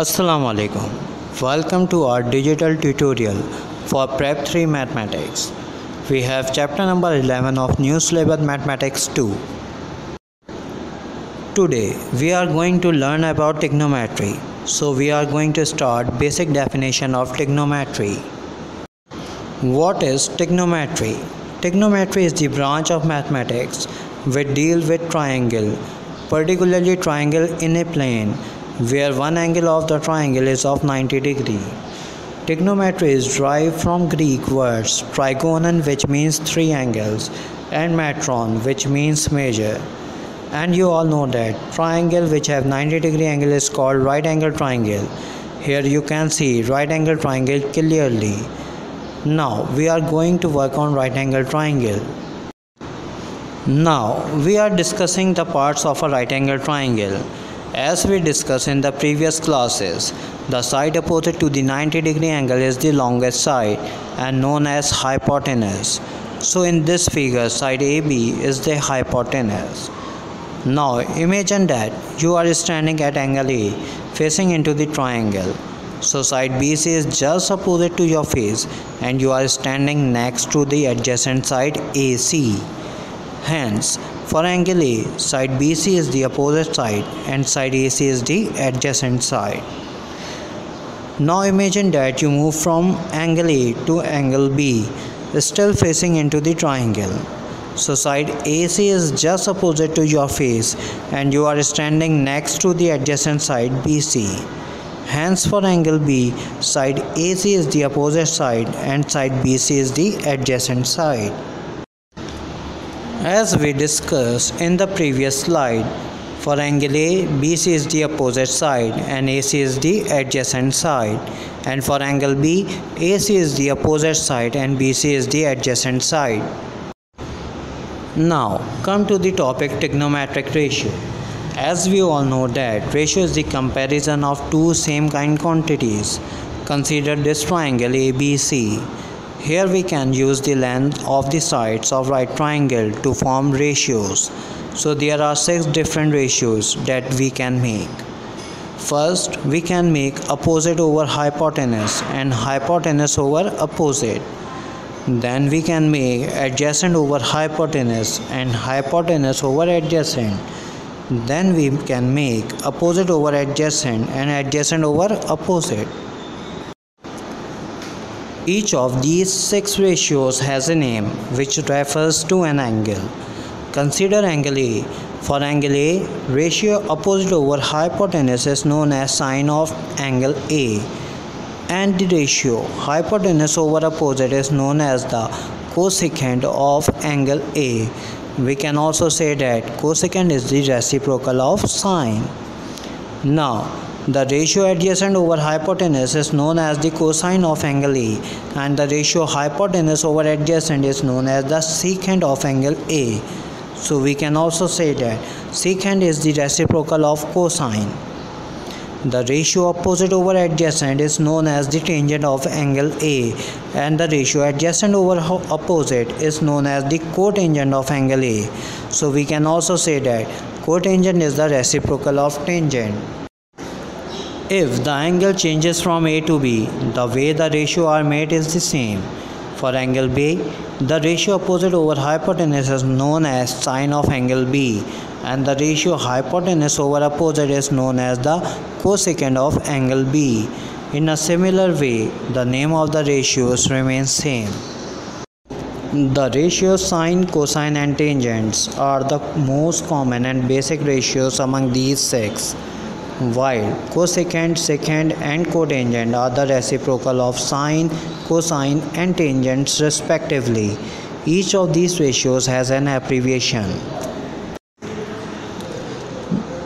Assalamu alaikum. Welcome to our digital tutorial for Prep 3 Mathematics. We have chapter number 11 of New Syllabus Mathematics 2. Today we are going to learn about trigonometry. So we are going to start basic definition of trigonometry. What is trigonometry? Trigonometry is the branch of mathematics which deal with triangle, particularly triangle in a plane where one angle of the triangle is of 90 degree. Trigonometry is derived from Greek words trigonon which means three angles and metron which means measure. And you all know that triangle which have 90 degree angle is called right angle triangle. Here you can see right angle triangle clearly. Now we are going to work on right angle triangle. Now we are discussing the parts of a right angle triangle. As we discussed in the previous classes, the side opposite to the 90 degree angle is the longest side and known as hypotenuse. So in this figure, side AB is the hypotenuse. Now imagine that you are standing at angle A facing into the triangle. So side BC is just opposite to your face and you are standing next to the adjacent side AC. Hence, for angle A, side BC is the opposite side and side AC is the adjacent side. Now imagine that you move from angle A to angle B, still facing into the triangle. So side AC is just opposite to your face and you are standing next to the adjacent side BC. Hence for angle B, side AC is the opposite side and side BC is the adjacent side. As we discussed in the previous slide, for angle A, BC is the opposite side and AC is the adjacent side. And for angle B, AC is the opposite side and BC is the adjacent side. Now, come to the topic trigonometric ratio. As we all know that ratio is the comparison of two same kind quantities. Consider this triangle ABC. Here we can use the length of the sides of right triangle to form ratios. So there are six different ratios that we can make. First, we can make opposite over hypotenuse and hypotenuse over opposite. Then we can make adjacent over hypotenuse and hypotenuse over adjacent. Then we can make opposite over adjacent and adjacent over opposite. Each of these six ratios has a name which refers to an angle. Consider angle A. For angle A, ratio opposite over hypotenuse is known as sine of angle A and the ratio hypotenuse over opposite is known as the cosecant of angle A. We can also say that cosecant is the reciprocal of sine. Now, the ratio adjacent over hypotenuse is known as the cosine of angle A and the ratio hypotenuse over adjacent is known as the secant of angle A. So we can also say that secant is the reciprocal of cosine. The ratio opposite over adjacent is known as the tangent of angle A and the ratio adjacent over opposite is known as the cotangent of angle A. So we can also say that cotangent is the reciprocal of tangent. If the angle changes from A to B, the way the ratio are made is the same. For angle B, the ratio opposite over hypotenuse is known as sine of angle B and the ratio hypotenuse over opposite is known as the cosecant of angle B. In a similar way, the name of the ratios remains same. The ratios sine, cosine and tangents are the most common and basic ratios among these six while cosecant, secant and cotangent are the reciprocal of sine, cosine and tangents respectively. Each of these ratios has an abbreviation.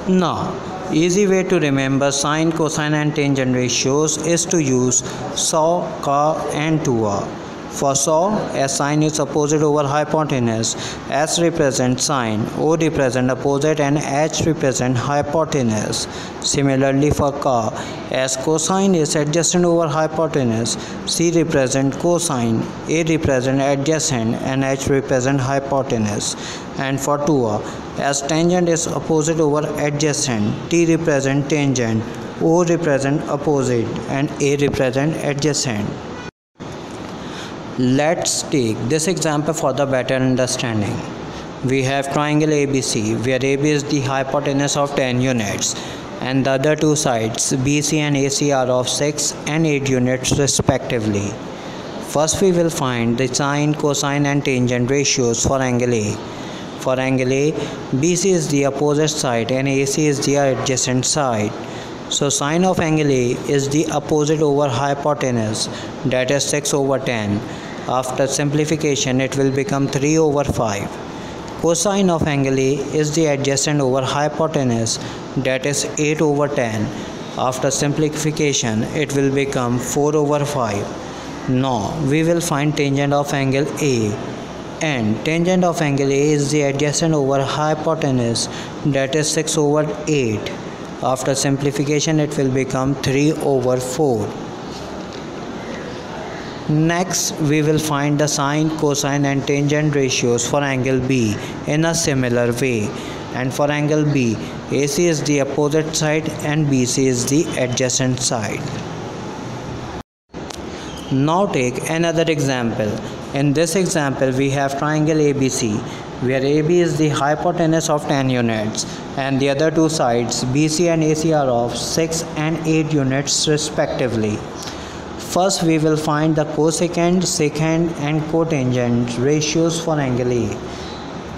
Now, easy way to remember sine, cosine and tangent ratios is to use SOH, CAH and TOA. For SOH, as sine is opposite over hypotenuse, S represents sine, O represents opposite and H represents hypotenuse. Similarly for CAH, as cosine is adjacent over hypotenuse, C represents cosine, A represents adjacent and H represents hypotenuse. And for TOA, as tangent is opposite over adjacent, T represents tangent, O represent opposite and A represent adjacent. Let's take this example for the better understanding. We have triangle ABC where AB is the hypotenuse of 10 units and the other two sides BC and AC are of 6 and 8 units respectively. First we will find the sine, cosine and tangent ratios for angle A. For angle A, BC is the opposite side and AC is the adjacent side. So sine of angle A is the opposite over hypotenuse that is 6 over 10. After simplification it will become 3 over 5. Cosine of angle A is the adjacent over hypotenuse that is 8 over 10. After simplification it will become 4 over 5. Now we will find tangent of angle A and tangent of angle A is the adjacent over hypotenuse that is 6 over 8. After simplification it will become 3 over 4. Next, we will find the sine, cosine and tangent ratios for angle B in a similar way. And for angle B, AC is the opposite side and BC is the adjacent side. Now take another example. In this example, we have triangle ABC where AB is the hypotenuse of 10 units and the other two sides BC and AC are of 6 and 8 units respectively. First we will find the cosecant, secant and cotangent ratios for angle A.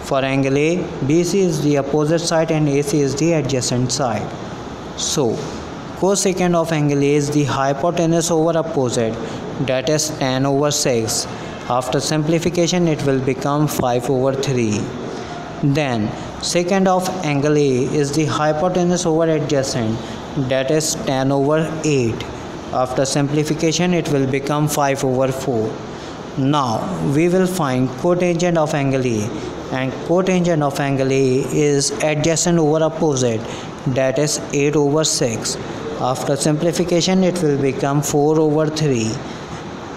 For angle A, BC is the opposite side and AC is the adjacent side. So, cosecant of angle A is the hypotenuse over opposite that is 10 over 6. After simplification it will become 5 over 3. Then secant of angle A is the hypotenuse over adjacent that is 10 over 8 after simplification it will become 5 over 4. Now we will find cotangent of angle A and cotangent of angle A is adjacent over opposite that is 8 over 6. After simplification it will become 4 over 3.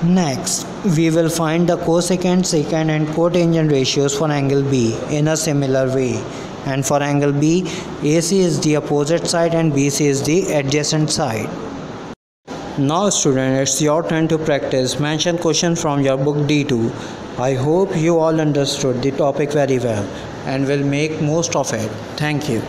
Next, we will find the cosecant, secant and cotangent ratios for angle B in a similar way. And for angle B, AC is the opposite side and BC is the adjacent side. Now student, it's your turn to practice. Mention question from your book D2. I hope you all understood the topic very well and will make most of it. Thank you.